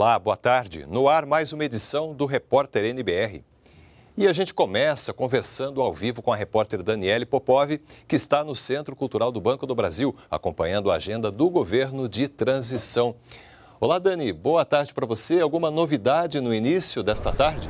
Olá, boa tarde. No ar, mais uma edição do Repórter NBR. E a gente começa conversando ao vivo com a repórter Daniele Popov, que está no Centro Cultural do Banco do Brasil, acompanhando a agenda do governo de transição. Olá, Dani, boa tarde para você. Alguma novidade no início desta tarde?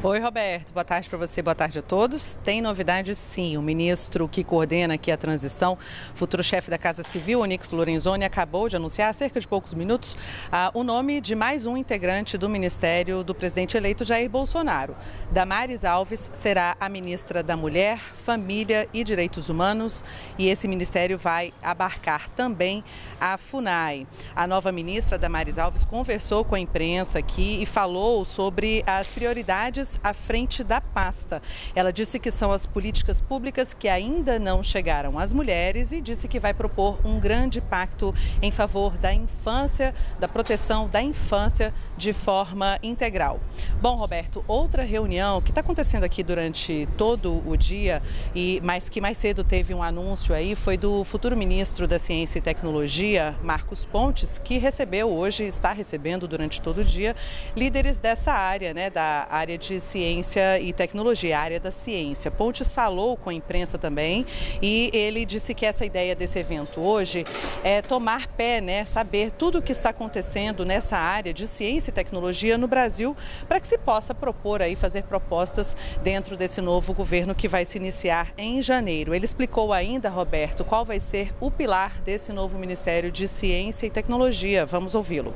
Oi, Roberto. Boa tarde para você, boa tarde a todos. Tem novidade sim. O ministro que coordena aqui a transição, futuro chefe da Casa Civil, Onix Lorenzoni, acabou de anunciar há cerca de poucos minutos ah, o nome de mais um integrante do ministério do presidente eleito Jair Bolsonaro. Damares Alves será a ministra da Mulher, Família e Direitos Humanos e esse ministério vai abarcar também a FUNAI. A nova ministra Damares Alves conversou com a imprensa aqui e falou sobre as prioridades à frente da pasta. Ela disse que são as políticas públicas que ainda não chegaram às mulheres e disse que vai propor um grande pacto em favor da infância, da proteção da infância de forma integral. Bom, Roberto, outra reunião que está acontecendo aqui durante todo o dia, e mas que mais cedo teve um anúncio aí, foi do futuro ministro da Ciência e Tecnologia, Marcos Pontes, que recebeu hoje, está recebendo durante todo o dia, líderes dessa área, né, da área de ciência e tecnologia, área da ciência. Pontes falou com a imprensa também e ele disse que essa ideia desse evento hoje é tomar pé, né, saber tudo o que está acontecendo nessa área de ciência e tecnologia no Brasil, para que se possa propor aí fazer propostas dentro desse novo governo que vai se iniciar em janeiro. Ele explicou ainda, Roberto, qual vai ser o pilar desse novo Ministério de Ciência e Tecnologia. Vamos ouvi-lo.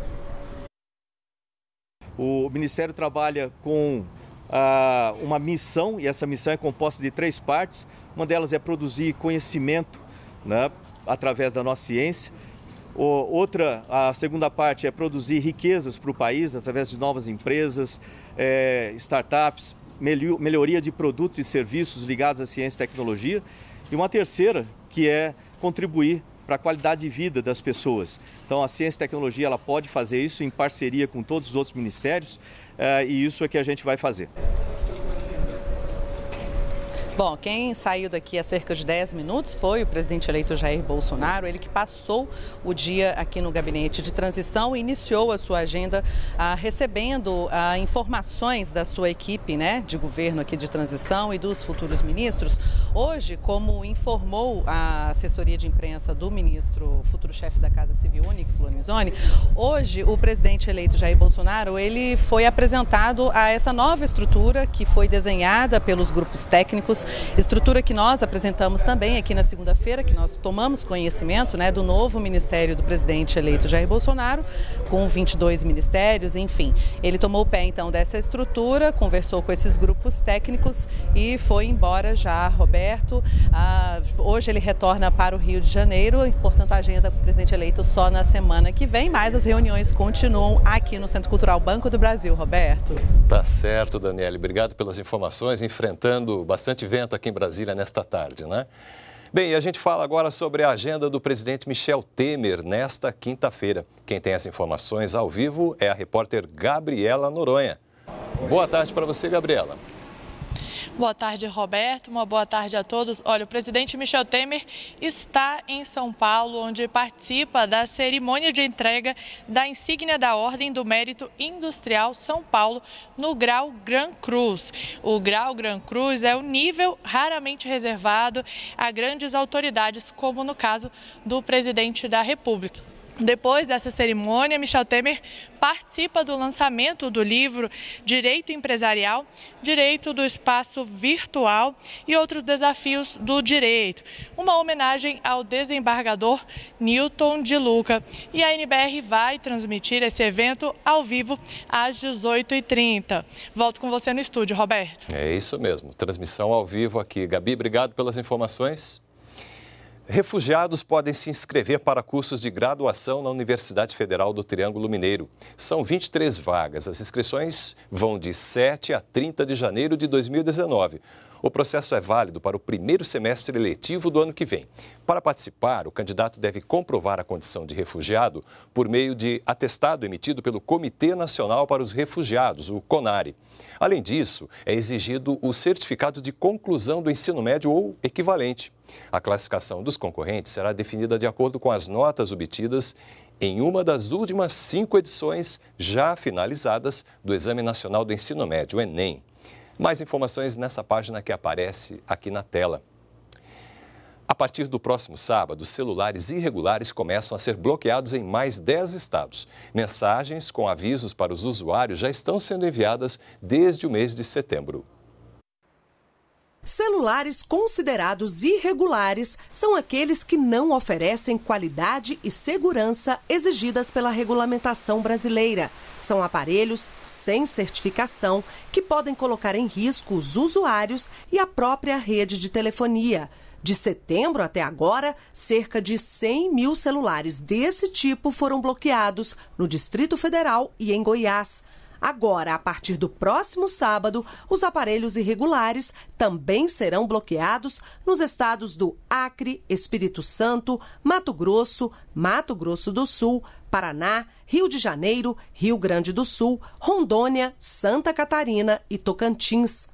O Ministério trabalha com uma missão, e essa missão é composta de três partes. Uma delas é produzir conhecimento né, através da nossa ciência. O, outra, a segunda parte é produzir riquezas para o país através de novas empresas, é, startups, melhoria de produtos e serviços ligados à ciência e tecnologia. E uma terceira, que é contribuir para a qualidade de vida das pessoas. Então, a ciência e tecnologia ela pode fazer isso em parceria com todos os outros ministérios uh, e isso é que a gente vai fazer. Bom, quem saiu daqui há cerca de 10 minutos foi o presidente eleito Jair Bolsonaro, ele que passou o dia aqui no gabinete de transição e iniciou a sua agenda ah, recebendo ah, informações da sua equipe né, de governo aqui de transição e dos futuros ministros. Hoje, como informou a assessoria de imprensa do ministro, futuro chefe da Casa Civil, Onyx Lorenzoni, hoje o presidente eleito Jair Bolsonaro, ele foi apresentado a essa nova estrutura que foi desenhada pelos grupos técnicos estrutura que nós apresentamos também aqui na segunda-feira, que nós tomamos conhecimento né, do novo ministério do presidente eleito Jair Bolsonaro, com 22 ministérios, enfim. Ele tomou o pé então dessa estrutura, conversou com esses grupos técnicos e foi embora já, Roberto. Ah, hoje ele retorna para o Rio de Janeiro, portanto a agenda do presidente eleito só na semana que vem, mas as reuniões continuam aqui no Centro Cultural Banco do Brasil, Roberto. Tá certo, Daniele. Obrigado pelas informações, enfrentando bastante evento aqui em Brasília nesta tarde, né? Bem, a gente fala agora sobre a agenda do presidente Michel Temer nesta quinta-feira. Quem tem as informações ao vivo é a repórter Gabriela Noronha. Boa tarde para você, Gabriela. Boa tarde, Roberto. Uma boa tarde a todos. Olha, o presidente Michel Temer está em São Paulo, onde participa da cerimônia de entrega da insígnia da Ordem do Mérito Industrial São Paulo no grau Gran Cruz. O grau Gran Cruz é o nível raramente reservado a grandes autoridades, como no caso do presidente da República. Depois dessa cerimônia, Michel Temer participa do lançamento do livro Direito Empresarial, Direito do Espaço Virtual e outros desafios do direito. Uma homenagem ao desembargador Newton de Luca. E a NBR vai transmitir esse evento ao vivo às 18h30. Volto com você no estúdio, Roberto. É isso mesmo, transmissão ao vivo aqui. Gabi, obrigado pelas informações. Refugiados podem se inscrever para cursos de graduação na Universidade Federal do Triângulo Mineiro. São 23 vagas. As inscrições vão de 7 a 30 de janeiro de 2019. O processo é válido para o primeiro semestre letivo do ano que vem. Para participar, o candidato deve comprovar a condição de refugiado por meio de atestado emitido pelo Comitê Nacional para os Refugiados, o CONARE. Além disso, é exigido o certificado de conclusão do ensino médio ou equivalente. A classificação dos concorrentes será definida de acordo com as notas obtidas em uma das últimas cinco edições já finalizadas do Exame Nacional do Ensino Médio, o Enem. Mais informações nessa página que aparece aqui na tela. A partir do próximo sábado, celulares irregulares começam a ser bloqueados em mais 10 estados. Mensagens com avisos para os usuários já estão sendo enviadas desde o mês de setembro. Celulares considerados irregulares são aqueles que não oferecem qualidade e segurança exigidas pela regulamentação brasileira. São aparelhos sem certificação que podem colocar em risco os usuários e a própria rede de telefonia. De setembro até agora, cerca de 100 mil celulares desse tipo foram bloqueados no Distrito Federal e em Goiás. Agora, a partir do próximo sábado, os aparelhos irregulares também serão bloqueados nos estados do Acre, Espírito Santo, Mato Grosso, Mato Grosso do Sul, Paraná, Rio de Janeiro, Rio Grande do Sul, Rondônia, Santa Catarina e Tocantins.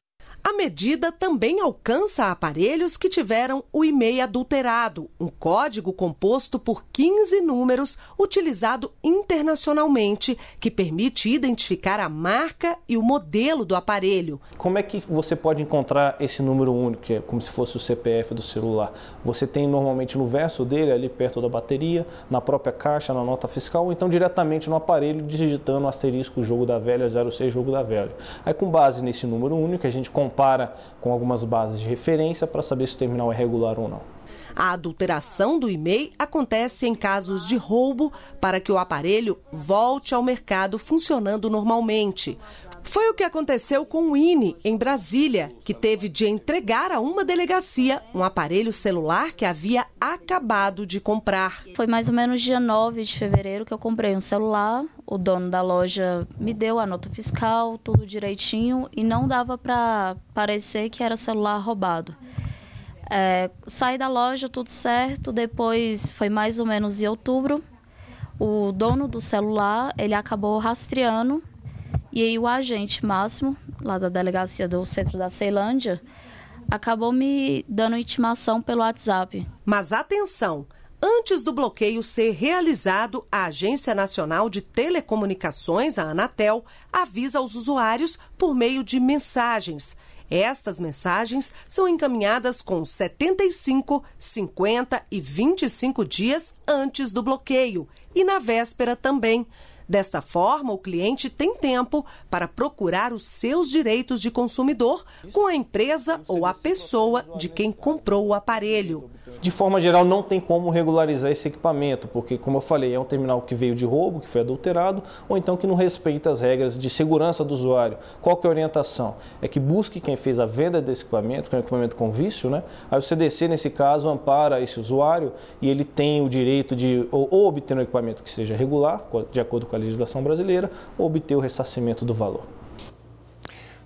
A medida também alcança aparelhos que tiveram o e-mail adulterado, um código composto por 15 números utilizado internacionalmente, que permite identificar a marca e o modelo do aparelho. Como é que você pode encontrar esse número único, que é como se fosse o CPF do celular? Você tem normalmente no verso dele, ali perto da bateria, na própria caixa, na nota fiscal, ou então diretamente no aparelho, digitando o asterisco jogo da velha 06 jogo da velha. Aí com base nesse número único, a gente compara compara com algumas bases de referência para saber se o terminal é regular ou não. A adulteração do e-mail acontece em casos de roubo para que o aparelho volte ao mercado funcionando normalmente. Foi o que aconteceu com o INE, em Brasília, que teve de entregar a uma delegacia um aparelho celular que havia acabado de comprar. Foi mais ou menos dia 9 de fevereiro que eu comprei um celular. O dono da loja me deu a nota fiscal, tudo direitinho, e não dava para parecer que era celular roubado. É, saí da loja, tudo certo. Depois, foi mais ou menos em outubro, o dono do celular, ele acabou rastreando e aí o agente máximo, lá da delegacia do centro da Ceilândia, acabou me dando intimação pelo WhatsApp. Mas atenção! Antes do bloqueio ser realizado, a Agência Nacional de Telecomunicações, a Anatel, avisa aos usuários por meio de mensagens. Estas mensagens são encaminhadas com 75, 50 e 25 dias antes do bloqueio e na véspera também. Desta forma, o cliente tem tempo para procurar os seus direitos de consumidor com a empresa ou a pessoa de quem comprou o aparelho. De forma geral, não tem como regularizar esse equipamento, porque, como eu falei, é um terminal que veio de roubo, que foi adulterado, ou então que não respeita as regras de segurança do usuário. Qual que é a orientação? É que busque quem fez a venda desse equipamento, que é um equipamento com vício, né? Aí o CDC, nesse caso, ampara esse usuário e ele tem o direito de ou, ou obter um equipamento que seja regular, de acordo com a legislação brasileira ou obter o ressarcimento do valor.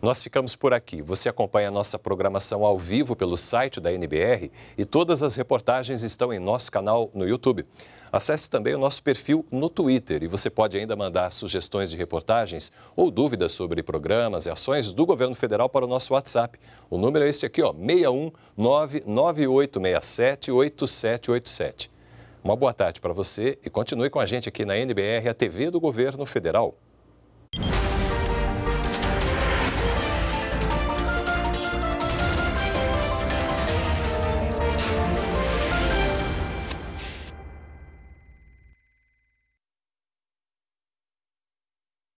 Nós ficamos por aqui. Você acompanha a nossa programação ao vivo pelo site da NBR e todas as reportagens estão em nosso canal no YouTube. Acesse também o nosso perfil no Twitter e você pode ainda mandar sugestões de reportagens ou dúvidas sobre programas e ações do governo federal para o nosso WhatsApp. O número é este aqui, ó, 61 99867 8787. Uma boa tarde para você e continue com a gente aqui na NBR, a TV do Governo Federal.